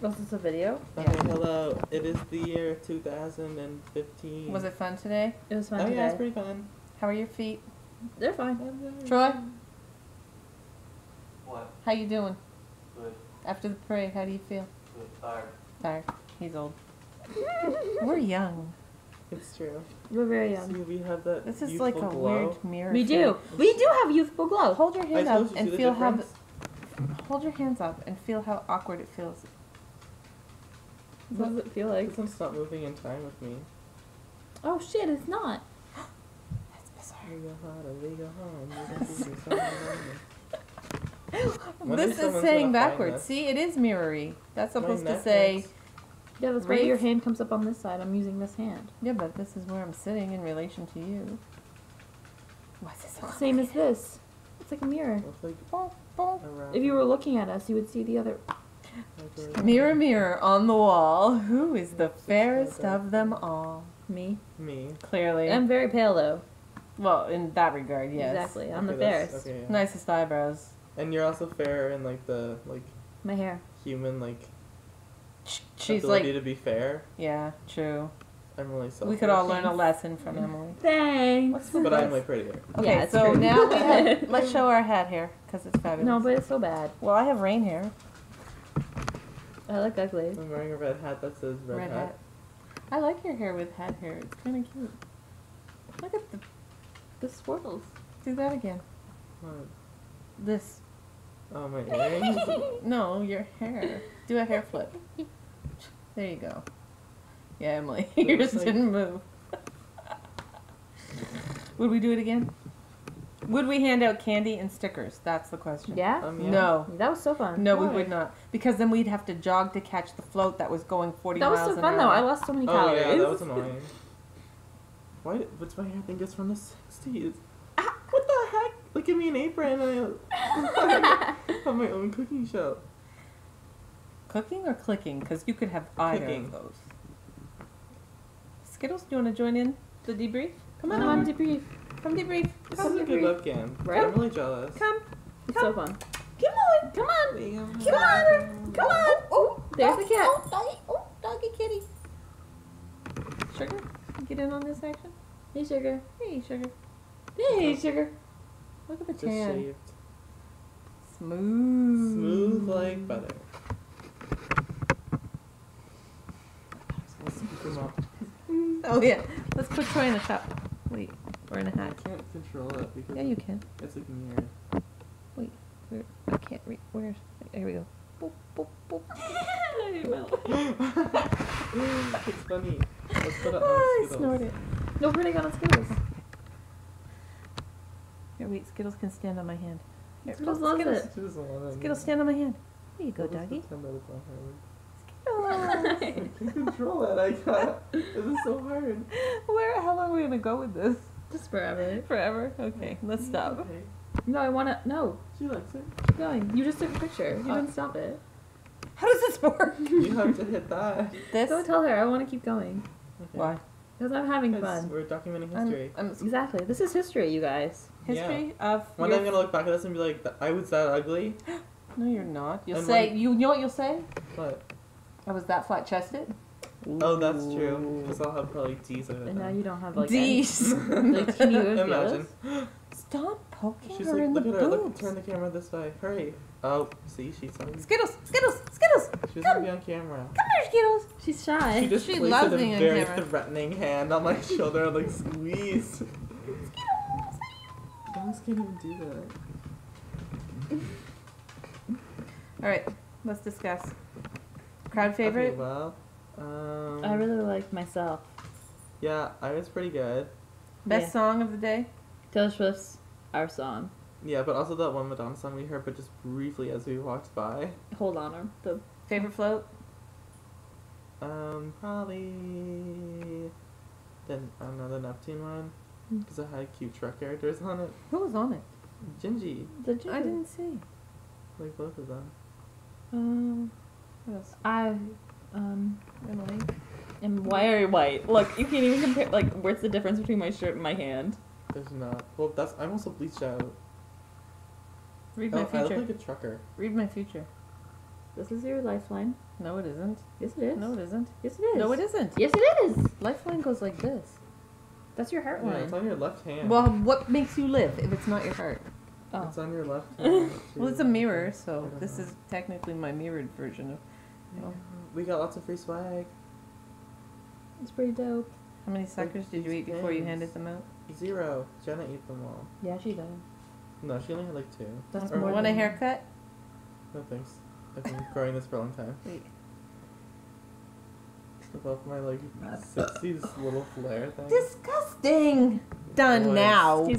Was this a video? Uh, okay, hello. It is the year 2015. Was it fun today? It was Oh fun yeah, it's today. pretty fun. How are your feet? They're fine. Troy, What? how you doing? Good. After the parade, how do you feel? Good. Tired. Tired. He's old. We're young. It's true. We're very See, young. we have that. This is like a glow. weird mirror. We feel. do. We do have youthful glow. Hold your I hand told up and see the feel how. The, hold your hands up and feel how awkward it feels. What does it feel like? This one's not moving in time with me. Oh shit, it's not. That's bizarre. We go hard, we go home. we go do something. When this is saying backwards. See, it is mirrory. That's supposed to say. Yeah, that's why your hand comes up on this side. I'm using this hand. Yeah, but this is where I'm sitting in relation to you. What's this? so Same as this. It's like a mirror. Like Boom, boom. around. If you were looking at us, you would see the other. Like Mirror, mirror on the wall, who is the fairest of them all? Me. Me. Clearly. I'm very pale though. well, in that regard, yes. Exactly. I'm Okay, the fairest. Okay, yeah. Nicest eyebrows. And you're also fair in like the like My hair. human like She's ability like, to be fair. yeah, true. I'm really selfish. We could all learn a lesson from mm-hmm. Emily. Thanks. But I'm this? way prettier. Okay, Yeah, so great. now we have. Let's show our hat hair because it's fabulous. No, but it's so bad. well, I have rain hair. I look ugly. I'm wearing a red hat that says red, Red hat. hat. I like your hair with hat hair. It's kind of cute. Look at the. The swirls. Do that again. What? This. Oh, my earrings? No, your hair. Do a hair flip. There you go. Yeah, Emily, yours like- didn't move. Would we do it again? Would we hand out candy and stickers? That's the question. Yeah? Um, yeah. No. That was so fun. No, we would not. Because then we'd have to jog to catch the float that was going 40 That was miles so fun hour. though. I lost so many Oh, calories. yeah, that was annoying. Why? What's my hair think it's from the 60s? What the heck? Look at me in apron. and I have my own cooking show. Cooking or clicking? Because you could have either Cooking. of those. Skittles, do you want to join in the debrief? Come on, Come on. on, debrief. Come debrief. This Come is a good debrief. webcam. Right? I'm really jealous. Come. It's so fun. Come on. Come on. Come on. Come on. Oh, oh, oh There's the oh, cat. Oh, doggy. Oh, doggy kitty. Sugar, get in on this action. Hey, sugar. Hey, sugar. Hey, sugar. Look at the Just tan. shaved. Smooth. Smooth like butter. Come on. Oh yeah. Let's put Troy in the shop. Wait, in a I hat. can't control it because Yeah, you can. it's like mirror. Where, I can't read. Where's? There we go. Boop, boop, boop. it's funny. Let's put it Ah, on I Skittles. snorted. No putting on Skittles. Here, wait. Skittles can stand on my hand. Here, Skittles oh, loves Skittles. it. She doesn't want it. Skittles, stand on my hand. There you go, We'll doggy. pretend that it's not. Skittles. I can control it. I can't. This is so hard. Where? How long are we gonna go with this? Just forever. Forever? Okay, let's stop. Okay. No, I wanna. No, She likes it. keep going. You just took a picture. You Uh, didn't stop it. How does this work? You have to hit that. This? Don't tell her. I want to keep going Okay. Why? because I'm having fun. We're documenting I'm, history. I'm Exactly. This is history, you guys. history of. One your- day I'm gonna look back at this and be like, I was that ugly. No, you're not. You'll And say. when- You know what you'll say? What? I was that flat chested. Oh, that's true. Because I'll have probably D's over And now them. you don't have like. D's. Any, like teeny weird Imagine. feelers. Stop poking She's her like, in look the at her. Look, turn the camera this way. Hurry. Oh, see, she's on. Skittles, Skittles, Skittles. She's Come. gonna be on camera. Come here, Skittles. She's She shy. just She placed loves being on very camera. threatening hand on my shoulder and like squeeze. Skittles. Dogs can't even do that. All right, let's discuss. Crowd favorite? Okay, well, um, I really like myself. yeah, I was pretty good. Best Yeah. song of the day? Taylor Swift's Our Song. Yeah, but also that one Madonna song we heard, but just briefly as we walked by. Hold on, her. The Favorite float? Um, probably then another Neptune one Hmm. because it had cute truck characters on it. Who was on it? Gingy, the I didn't see. like both of them. Um, what else? I um Emily. are you white. Look, you can't even compare. Like, where's the difference between my shirt and my hand? There's not. Well, that's I'm also bleached out. Read Oh, my I look future. like a trucker. Read my future. This is your lifeline. No, it isn't. Yes, it is. No, it isn't. Yes, it is. No, it isn't. Yes, it is. Lifeline goes like this. That's your heart Yeah, line. it's on your left hand. Well, what makes you live if it's not your heart? Oh. It's on your left hand. Well, it's a mirror, so this know. is technically my mirrored version of. Yeah. We got lots of free swag. It's pretty dope. How many suckers did you these eat before you handed them out? Zero. Jenna ate them all. Yeah, she does. No, she only had like two. That's Or more Want a haircut? No thanks. I've been growing this for a long time. Wait. Above my like sixties little flare thing. Disgusting. Done Boys. now. Excuse